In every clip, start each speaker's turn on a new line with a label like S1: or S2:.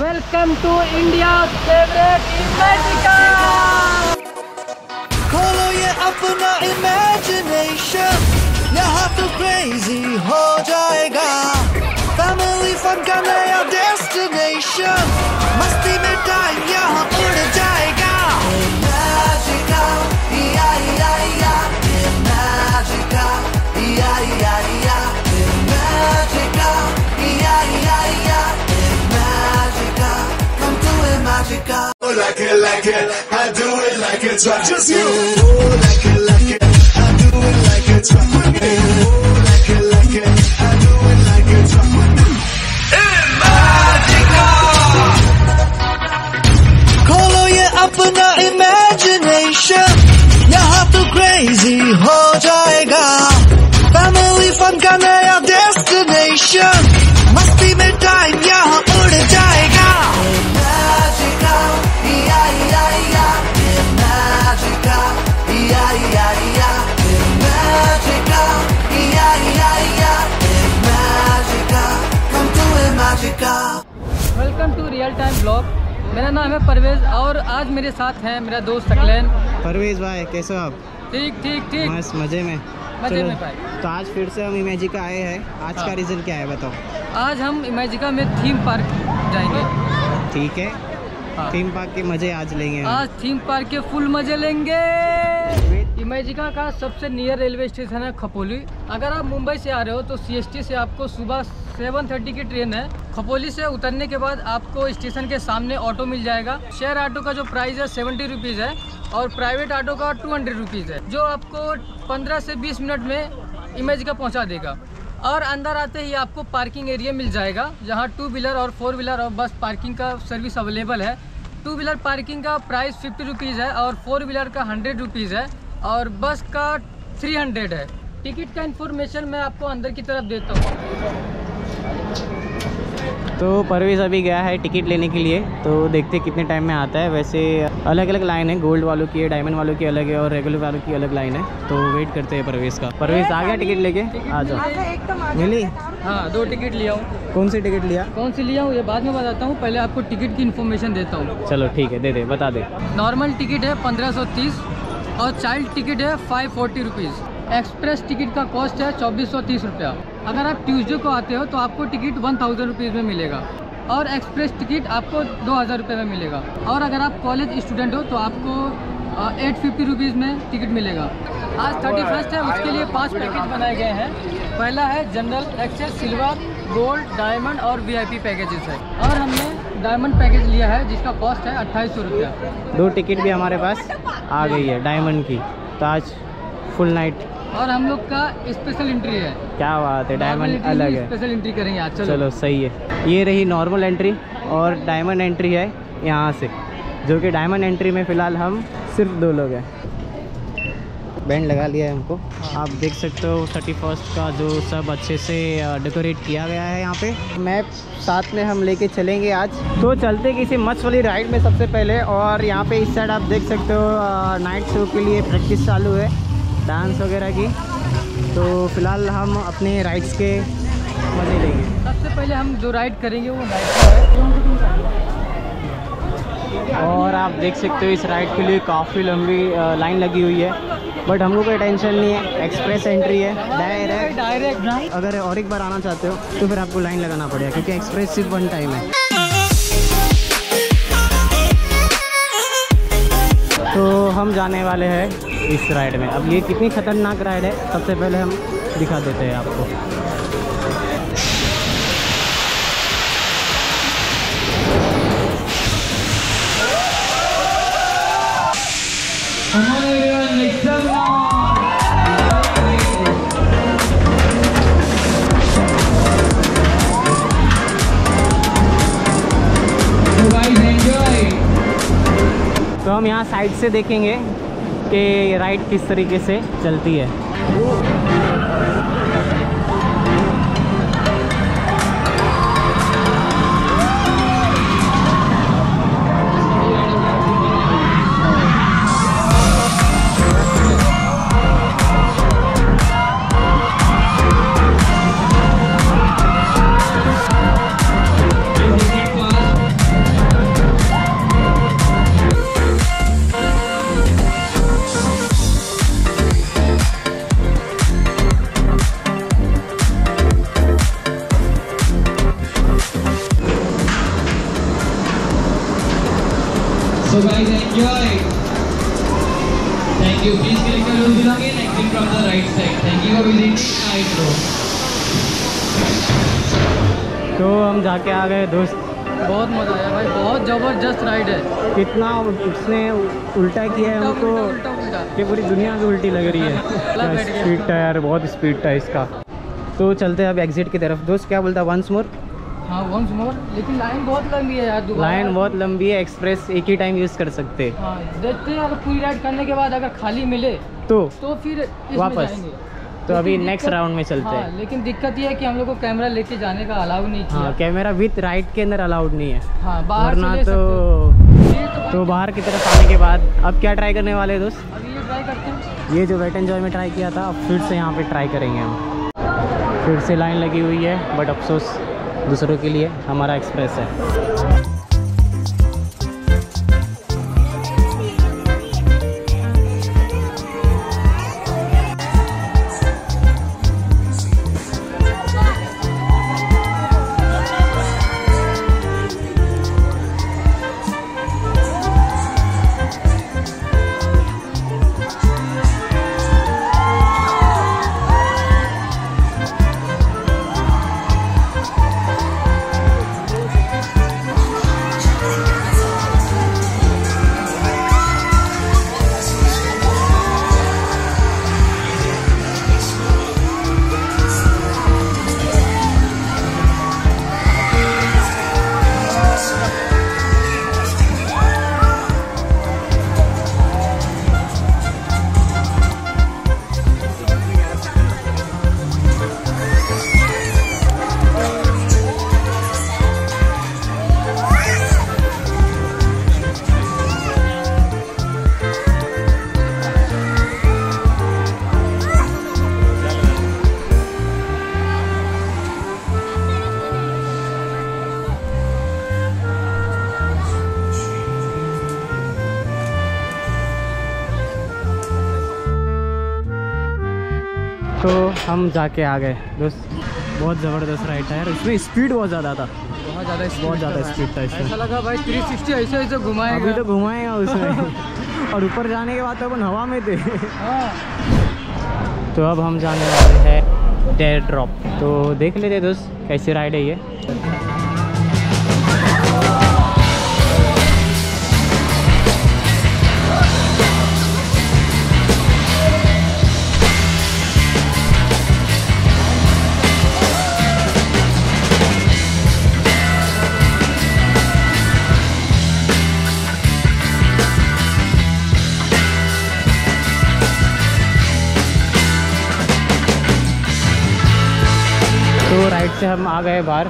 S1: Welcome to India
S2: खोलो ये अपना इमेजिनेशन यहाँ तो क्रेजी हो जाएगा। फैमिली फन का नया डेस्टिनेशन मस्ती में टाइम यहाँ उड़
S3: Oh, like it, like it, I do it like it's right. Just you. Oh, like it, like it, I do it like it's right.
S1: Real time blog. मेरा नाम है परवेज और आज मेरे साथ हैं मेरा दोस्त अकलैन
S4: परवेज भाई कैसे हो आप?
S1: ठीक ठीक ठीक।
S4: मस्त मज़े में।
S1: मज़े में भाई।
S4: तो आज फिर से हम इमेजिका आए हैं। आज का
S1: हाँ।
S4: रीजन क्या है बताओ?
S1: आज हम इमेजिका में थीम पार्क जाएँगे।
S4: ठीक है।
S1: हाँ।
S4: थीम पार्क के मज़े आज लेंगे
S1: आज थीम पार्क के फुल मज़े लेंगे। इमेजिका का सबसे नियर रेलवे स्टेशन है खपोली। अगर आप मुंबई से आ रहे हो तो सीएसटी से आपको सुबह 7:30 की ट्रेन है। खपोली से उतरने के बाद आपको स्टेशन के सामने ऑटो मिल जाएगा। शेयर ऑटो का जो प्राइस है सेवेंटी रुपीज़ है और प्राइवेट ऑटो का टू हंड्रेड रुपीज़ है, जो आपको 15 से 20 मिनट में इमेजिका पहुँचा देगा। और अंदर आते ही आपको पार्किंग एरिया मिल जाएगा, जहाँ टू व्हीलर और फोर व्हीलर और बस पार्किंग का सर्विस अवेलेबल है। टू व्हीलर पार्किंग का प्राइस फिफ्टी रुपीज़ है और फोर व्हीलर का हंड्रेड रुपीज़ है। और बस का थ्री हंड्रेड है। टिकट का इन्फॉर्मेशन मैं आपको अंदर की तरफ़ देता हूँ।
S4: तो परवेज अभी गया है टिकट लेने के लिए तो देखते कितने टाइम में आता है। वैसे अलग अलग लाइन है गोल्ड वालों की है डायमंड वालों की अलग है और रेगुलर वालों की अलग लाइन है। तो वेट करते हैं परवेज का। परवेज आ गया टिकट लेके? आ जाओ। मिली।
S1: हाँ दो टिकट लिया हूँ
S4: कौन सी टिकट लिया?
S1: कौन सी लिया हूँ ये बाद में बताता हूँ। पहले आपको टिकट की इन्फॉर्मेशन देता हूँ।
S4: चलो ठीक है दे दे बता दे।
S1: नॉर्मल टिकट है पंद्रह सौ तीस। और चाइल्ड टिकट है five forty rupees express ticket का कॉस्ट है चौबीस सौ तीस रुपया। अगर आप ट्यूसडे को आते हो तो आपको टिकट वन थाउज़ेंड रुपीज़ में मिलेगा। और एक्सप्रेस टिकट आपको दो हज़ार रुपये में मिलेगा। और अगर आप कॉलेज स्टूडेंट हो तो आपको एट फिफ्टी रुपीज़ में टिकट मिलेगा। आज थर्टी फ़र्स्ट है, उसके लिए पाँच पैकेज बनाए गए हैं। पहला है general access silver gold diamond और वीआईपी पैकेजेस है। और हमने डायमंड पैकेज लिया है जिसका कॉस्ट है अट्ठाईस सौ रुपया।
S4: दो टिकट भी हमारे पास आ गई है डायमंड की। तो आज फुल नाइट
S1: और हम लोग का स्पेशल एंट्री है।
S4: क्या बात है डायमंड अलग है।
S1: स्पेशल एंट्री करेंगे आज चलो।
S4: चलो सही है। ये रही नॉर्मल एंट्री और डायमंड एंट्री है यहाँ से जो कि डायमंड एंट्री में फ़िलहाल हम सिर्फ़ दो लोग हैं। बैंड लगा लिया है हमको। आप देख सकते हो थर्टी फ़र्स्ट का जो सब अच्छे से डेकोरेट किया गया है यहाँ पे। मैप साथ में हम लेके चलेंगे आज। तो चलते किसी मस्त वाली राइड में सबसे पहले और यहाँ पे इस साइड आप देख सकते हो नाइट शो के लिए प्रैक्टिस चालू है डांस वगैरह की। तो फ़िलहाल हम अपने राइड्स के मज़े लेंगे।
S1: सबसे पहले हम जो राइड करेंगे वो नाइट
S4: और आप देख सकते हो इस राइड के लिए काफ़ी लंबी लाइन लगी हुई है। बट हमको कोई टेंशन नहीं है एक्सप्रेस एंट्री है डायरेक्ट
S1: डायरेक्ट
S4: अगर और एक बार आना चाहते हो तो फिर आपको लाइन लगाना पड़ेगा क्योंकि एक्सप्रेस सिर्फ़ वन टाइम है। तो हम जाने वाले हैं इस राइड में। अब ये कितनी खतरनाक राइड है सबसे पहले हम दिखा देते हैं आपको। हम यहाँ साइड से देखेंगे कि राइड किस तरीके से चलती है। तो हम जाके आ गए दोस्त।
S1: बहुत मज़ा आया भाई बहुत ज़बरदस्त राइड है।
S4: कितना उसने उल्टा किया है हमको कि पूरी दुनिया की उल्टी लग रही है। स्पीड था यार बहुत स्पीड था इसका। तो चलते हैं अब एग्जिट की तरफ़। दोस्त क्या बोलता वंस मोर
S1: हाँ वंस मोर लेकिन लाइन बहुत लंबी है यार
S4: लाइन बहुत लंबी है एक्सप्रेस एक ही टाइम यूज़ कर सकते। हैं।
S1: हाँ देखते हैं अगर पूरी राइड करने के बाद अगर खाली मिले
S4: तो
S1: तो फिर
S4: वापस। तो अभी नेक्स्ट राउंड में चलते
S1: हाँ
S4: हैं।
S1: लेकिन दिक्कत ये है कि हम लोग को कैमरा लेके जाने का अलाउ नहीं
S4: हाँ कैमरा विथ राइट के अंदर अलाउड नहीं है।
S1: हाँ बाहर
S4: वरना तो
S1: तो
S4: तो बाहर की तरफ़ आने के बाद अब क्या ट्राई करने वाले हैं दोस्त?
S1: अभी ये ट्राई करते हैं।
S4: ये जो वेट एंड जॉय में ट्राई किया था अब फिर से यहाँ पे ट्राई करेंगे हम। फिर से लाइन लगी हुई है बट अफसोस दूसरों के लिए हमारा एक्सप्रेस है। हम जाके आ गए। दोस्त बहुत ज़बरदस्त राइड था यार। इसमें स्पीड बहुत ज़्यादा था।
S1: बहुत ज़्यादा
S4: बहुत ज़्यादा स्पीड था इसमें।
S1: ऐसा लगा भाई 360 ऐसे ऐसे घुमाएगा।
S4: अभी तो घुमाएगा उसमें। और ऊपर जाने के बाद तो अपन हवा में थे।
S1: हाँ।
S4: तो अब हम जाने वाले हैं डेयर ड्रॉप तो देख लेते दोस्त कैसी राइड है ये। तो राइड से हम आ गए बाहर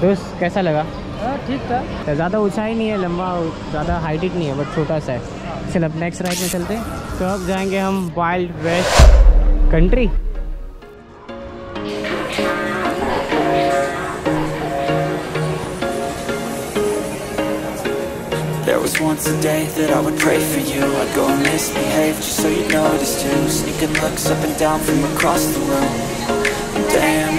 S4: दोस्त कैसा लगा
S1: हाँ, ठीक था
S4: ज़्यादा ऊंचाई नहीं है लंबा ज़्यादा हाइटिक नहीं है बट छोटा सा है चल अब नेक्स्ट राइड में चलते हैं तो अब जाएँगे हम wild west country
S5: There was once a day that I would pray for you I'd go and misbehave just so you noticed too Sneaking looks up and down from across the room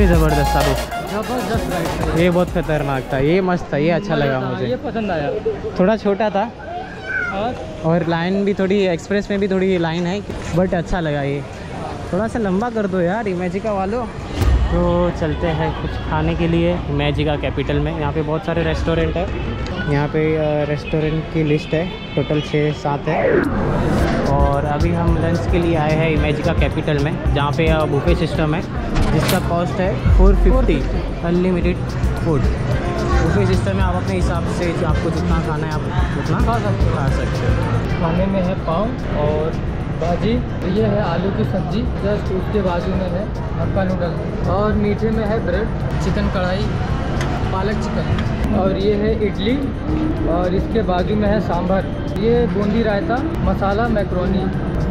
S4: ये ज़बरदस्त था दोस्त ये बहुत खतरनाक था ये मस्त था ये अच्छा लगा
S1: हाँ, ये
S4: मुझे
S1: पसंद आया।
S4: थोड़ा छोटा था
S1: और?
S4: और लाइन भी थोड़ी एक्सप्रेस में भी थोड़ी लाइन है बट अच्छा लगा ये। थोड़ा सा लंबा कर दो यार इमेजिका वालों। तो चलते हैं कुछ खाने के लिए इमेजिका कैपिटल में। यहाँ पे बहुत सारे रेस्टोरेंट है। यहाँ पे रेस्टोरेंट की लिस्ट है टोटल छः सात है। और अभी हम लंच के लिए आए हैं इमेजिका कैपिटल में जहाँ पे बुफे सिस्टम है जिसका कॉस्ट है four fifty unlimited food buffet system में आप अपने हिसाब से जो आपको जितना खाना है आप उतना खा सकते खा सकते हो।
S1: खाने में है पाव और भाजी ये है आलू की सब्ज़ी जस्ट उसके बाजू में है हक्का नूडल और मीठे में है ब्रेड चिकन कढ़ाई। पालक चिकन। और ये है इडली और इसके बाजू में है सांभर। ये बूंदी रायता मसाला मैक्रोनी।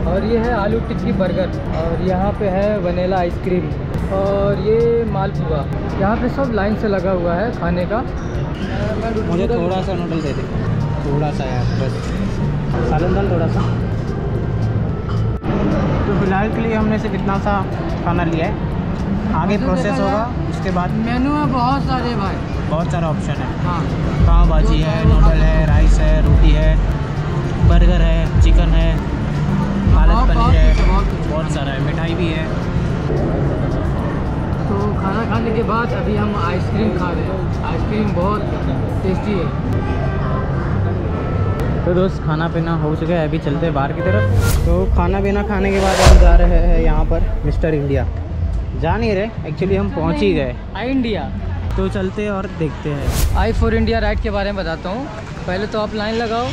S1: और ये है आलू टिक्की बर्गर। और यहाँ पे है वनीला आइसक्रीम। और ये मालपुआ। यहाँ पे सब लाइन से लगा हुआ है खाने का।
S4: मुझे थोड़ा सा नूडल दे दे। थोड़ा सा यार बस। सालन दाल थोड़ा सा। तो फ़िलहाल के लिए हमने सिर्फ़ इतना सा खाना लिया है। आगे प्रोसेस होगा। उसके बाद
S1: मेनू में बहुत सारे भाई।
S4: बहुत सारा ऑप्शन है।
S1: हाँ।
S4: पाव भाजी है नूडल है राइस है रोटी है बर्गर है चिकन है पालक पनीर है
S1: बहुत है।
S4: बहुत सारा है मिठाई भी है।
S1: तो खाना खाने के बाद अभी हम आइसक्रीम खा रहे हैं। आइसक्रीम बहुत टेस्टी है।
S4: तो दोस्त खाना पीना हो चुका है अभी चलते हैं बाहर की तरफ़। तो खाना पीना खाने के बाद हम जा रहे हैं यहाँ पर मिस्टर इंडिया। जा नहीं रहे एक्चुअली हम पहुँच ही गए।
S1: I India.
S4: तो चलते हैं और देखते हैं।
S1: आई फॉर इंडिया राइड के बारे में बताता हूँ। पहले तो आप लाइन लगाओ।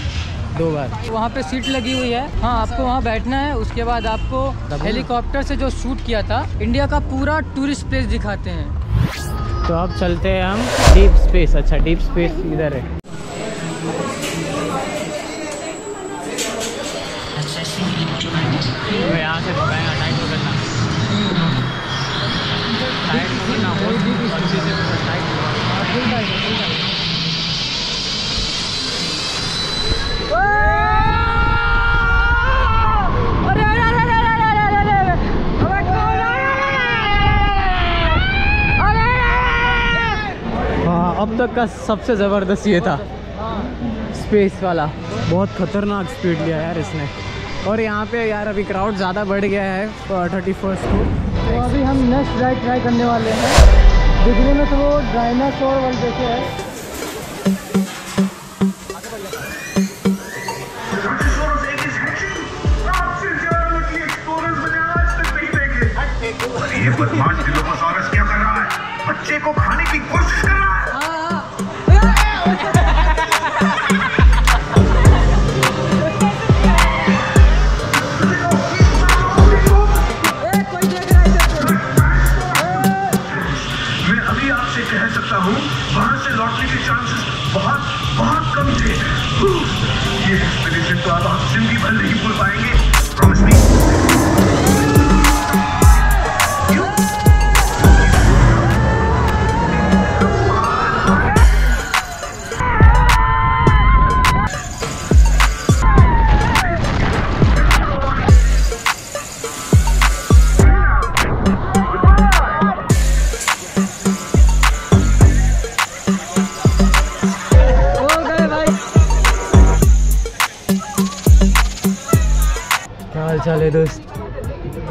S4: दो बार।
S1: वहाँ पे सीट लगी हुई है। हाँ आपको वहाँ बैठना है। उसके बाद आपको हेलीकॉप्टर से जो शूट किया था इंडिया का पूरा टूरिस्ट प्लेस दिखाते हैं।
S4: तो अब चलते हैं हम डीप स्पेस अच्छा डीप स्पेस इधर है। तो यहाँ से हाँ अब तक का सबसे ज़बरदस्त ये था। स्पेस वाला। बहुत खतरनाक स्पीड लिया यार इसने। और यहाँ पे यार अभी क्राउड ज़्यादा बढ़ गया है थर्टी फ़र्स्ट को।
S1: तो अभी हम नेक्स्ट राइड ट्राई करने वाले हैं। दिखने में तो वो डायनासोर वाले जैसे है।
S6: ये बदमाश डिलोमासॉरस क्या कर रहा है? बच्चे को खाने की कोशिश कर रहा है।
S4: चाल है दोस्त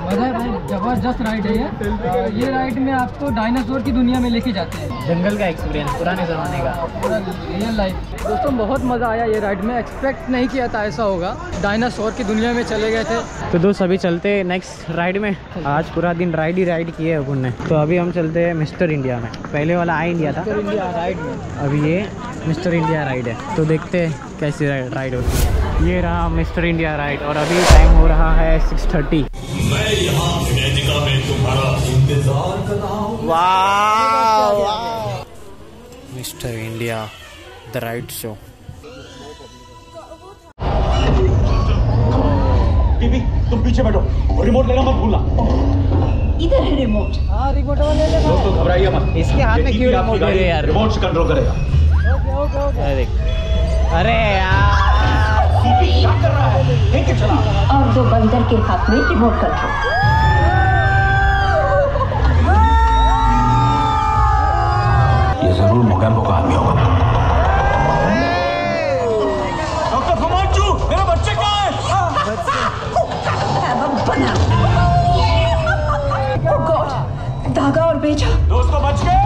S1: मज़ा है भाई ज़बरदस्त राइड है ये। ये राइड में आपको डायनासोर की दुनिया में लेके जाते हैं।
S4: जंगल का एक्सपीरियंस पुराने ज़माने का।
S1: पूरा रियल लाइफ दोस्तों बहुत मज़ा आया ये राइड में। एक्सपेक्ट नहीं किया था ऐसा होगा। डायनासोर की दुनिया में चले गए थे।
S4: तो दोस्त अभी चलते हैं नेक्स्ट राइड में। आज पूरा दिन राइड ही राइड किए अपन ने। तो अभी हम चलते हैं मिस्टर इंडिया में। पहले वाला आई इंडिया था।
S1: मिस्टर इंडिया राइड में।
S4: अभी ये मिस्टर इंडिया राइड है। तो देखते हैं कैसी राइड होती है। ये रहा मिस्टर इंडिया राइड और अभी टाइम हो रहा है six thirty mister India the ride show
S6: TV तुम पीछे बैठो। रिमोट लेना मत भूलना।
S7: इधर है रिमोट।
S1: हाँ रिमोट वाले लेना
S6: दोस्तों घबराइए मत।
S4: इसके हाथ में क्यों रिमोट दे रहे यार?
S6: रिमोट से कंट्रोल करेगा।
S1: Okay okay okay.
S4: अरे अरे यार।
S6: टीवी क्या कर रहा है चला
S7: और दो बंदर के हाथ में रिमोट कंट्रोल
S6: ज़रूर मोगैम्बो का आदमी होगा। डॉक्टर फुमाचू मेरे बच्चे कहाँ
S7: Oh God! धागा और बेचा
S6: दोस्तों बच गए।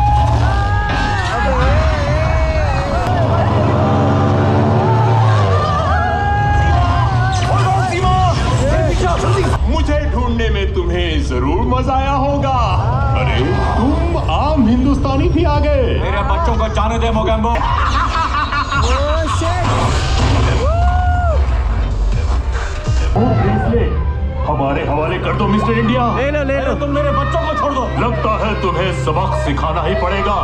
S6: मज़ा आया होगा। अरे तुम आम हिंदुस्तानी भी आ गए। मेरे बच्चों को जाने दे मोगैम्बो। हमारे हवाले कर दो मिस्टर इंडिया।
S4: ले लो, ले लो।
S6: तुम मेरे बच्चों को छोड़ दो। लगता है तुम्हें सबक सिखाना ही पड़ेगा।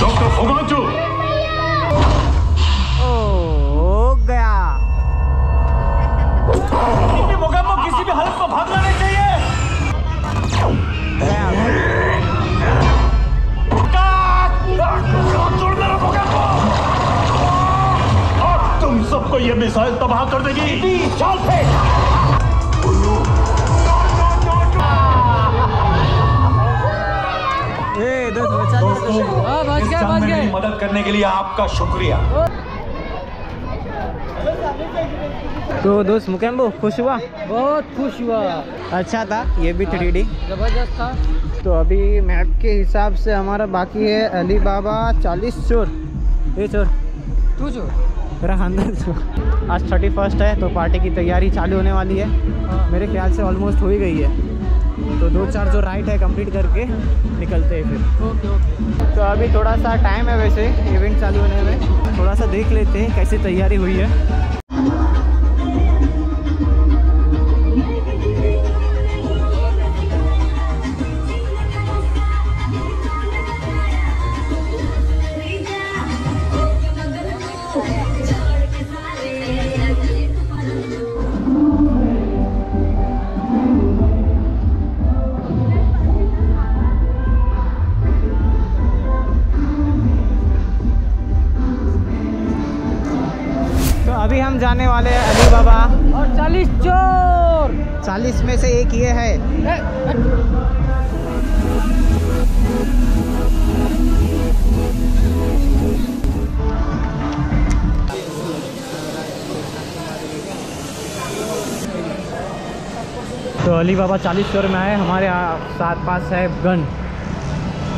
S6: डॉक्टर
S4: हो गया।
S6: मोगैम्बो किसी भी हालत में भागना नहीं चाहिए। ये मिसाइल तबाह कर देगी। चल
S4: दोस्त।
S1: हाँ
S6: मदद करने के लिए आपका शुक्रिया।
S4: तो दोस्त मुकेम्बो खुश हुआ?
S1: बहुत खुश हुआ।
S4: अच्छा था ये भी थ्री डी।
S1: ज़बरदस्त था।
S4: तो अभी मैप के हिसाब से हमारा बाकी है अली बाबा चालीस चोर। ये चोर।
S1: तू जो
S4: मेरा खानदान आज थर्टी फ़र्स्ट है तो पार्टी की तैयारी चालू होने वाली है। मेरे ख्याल से ऑलमोस्ट हो ही गई है। तो दो चार जो राइट है कंप्लीट करके निकलते हैं फिर।
S1: ओके ओके
S4: तो अभी थोड़ा सा टाइम है वैसे इवेंट चालू होने में। थोड़ा सा देख लेते हैं कैसी तैयारी हुई है। तो अली बाबा
S1: चालीस
S4: स्टोर में आए हमारे साथ पास है गन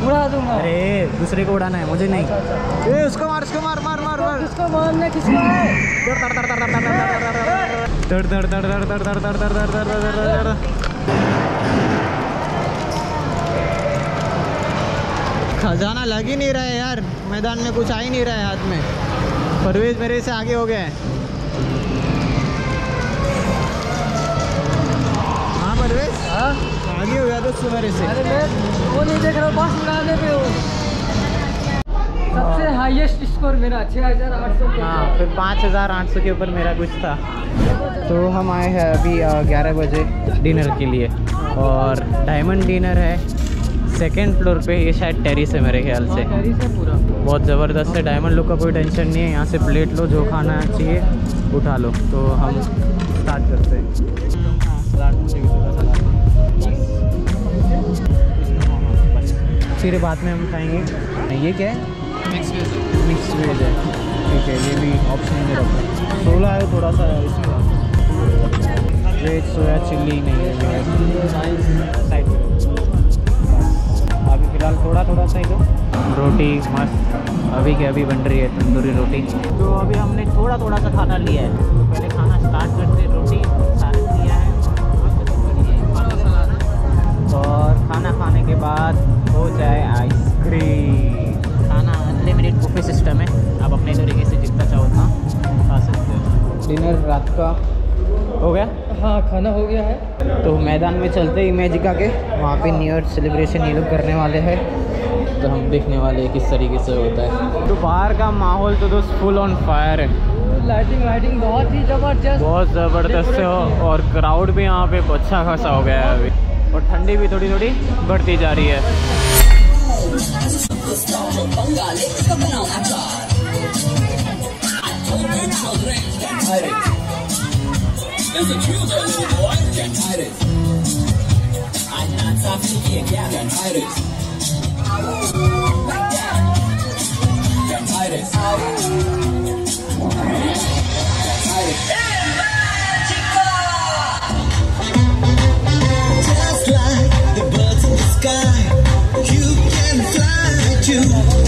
S1: उड़ा दूँगा
S4: अरे दूसरे को उड़ाना है मुझे नहीं ए उसको मार उसको मार मार मार मार
S1: किसको मारना किसको है
S4: खजाना लग ही नहीं रहा है यार मैदान में कुछ आ ही नहीं रहा है हाथ में परवेज मेरे से आगे हो गए हैं हाँ
S1: हाँ?
S4: आगे हो गया दोस्त से।
S1: अरे मैं वो नहीं देख रहा बस उड़ाने पे हो। सबसे हाईएस्ट स्कोर मेरा छः हज़ार आठ सौ
S4: हाँ फिर पाँच हज़ार आठ सौ के ऊपर मेरा कुछ था। तो हम आए हैं अभी ग्यारह बजे डिनर के लिए। और डायमंड डिनर है। सेकेंड फ्लोर पे ये शायद टेरिस है मेरे ख्याल से।
S1: से पूरा।
S4: बहुत ज़बरदस्त है। डायमंड लोग का कोई टेंशन नहीं है। यहाँ से प्लेट लो जो खाना चाहिए उठा लो। तो हम स्टार्ट करते हैं। फिर बाद में हम खाएँगे। ये क्या है? मिक्स वेज मिक्स वेज है। ठीक है ये भी ऑप्शन में रखा सोलह है थोड़ा सा इसमें वेज सोया चिल्ली नहीं है साइड अभी फ़िलहाल थोड़ा थोड़ा सा ही दो। रोटी मस्त। अभी के अभी बन रही है तंदूरी रोटी। तो अभी हमने थोड़ा थोड़ा सा खाना लिया है। पहले खाना स्टार्ट करते रात का। हो गया?
S1: हाँ खाना हो गया है।
S4: तो मैदान में चलते इमेजिका के। वहाँ पे न्यू ईयर सेलिब्रेशन ये लोग करने वाले हैं। तो हम देखने वाले हैं किस तरीके से होता है। तो बाहर का माहौल तो दोस्त फुल ऑन फायर है।
S1: लाइटिंग वाइटिंग बहुत ही ज़बरदस्त।
S4: बहुत ज़बरदस्त है और क्राउड भी यहाँ पे अच्छा खासा हो गया है अभी। और ठंडी भी थोड़ी थोड़ी बढ़ती जा रही है।
S2: a boy. Can't hide it. I'm not talking here, yeah, can't hide it. Can't hide it. Just like the birds in the sky, you can fly to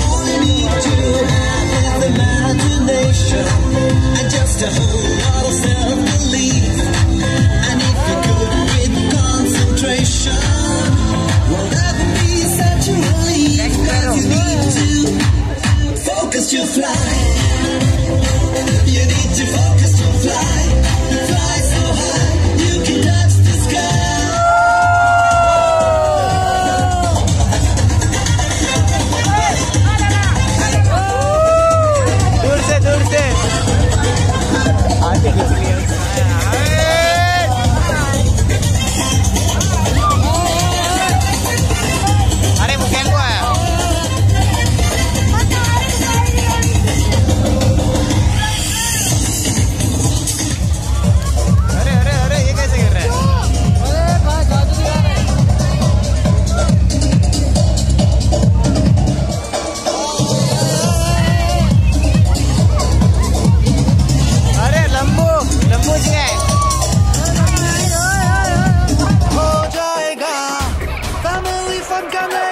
S2: all you
S1: need to
S4: have is imagination. and just
S2: a whole family fun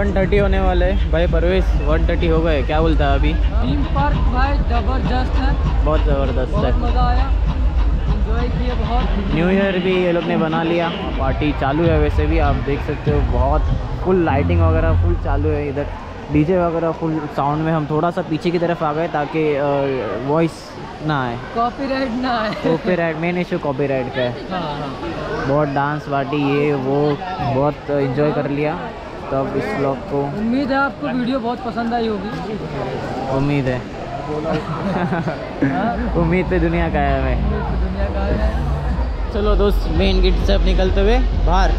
S4: अभी 130 होने वाले है। भाई परवेश 130 हो गए। क्या बोलता है अभी?
S1: थीम पार्क भाई ज़बरदस्त है।
S4: बहुत ज़बरदस्त है।
S1: मज़ा आया। बहुत।
S4: न्यू ईयर भी ये लोग ने बना लिया। पार्टी चालू है वैसे भी आप देख सकते हो। बहुत फुल लाइटिंग वगैरह फुल चालू है इधर। डीजे वगैरह फुल साउंड में हम थोड़ा सा पीछे की तरफ़ आ गए ताकि वॉइस ना आए।
S1: कॉपीराइट ना आए।
S4: कॉपीराइट मेन इशू कॉपीराइट का है।
S1: हाँ हाँ।
S4: बहुत डांस पार्टी ये वो बहुत इंजॉय कर लिया। तो अब इस ब्लॉग को
S1: उम्मीद है आपको वीडियो बहुत पसंद आई होगी।
S4: उम्मीद है। उम्मीद पे दुनिया का है मैं
S1: दुनिया का है।
S4: चलो दोस्त मेन गेट से अब निकलते हुए बाहर।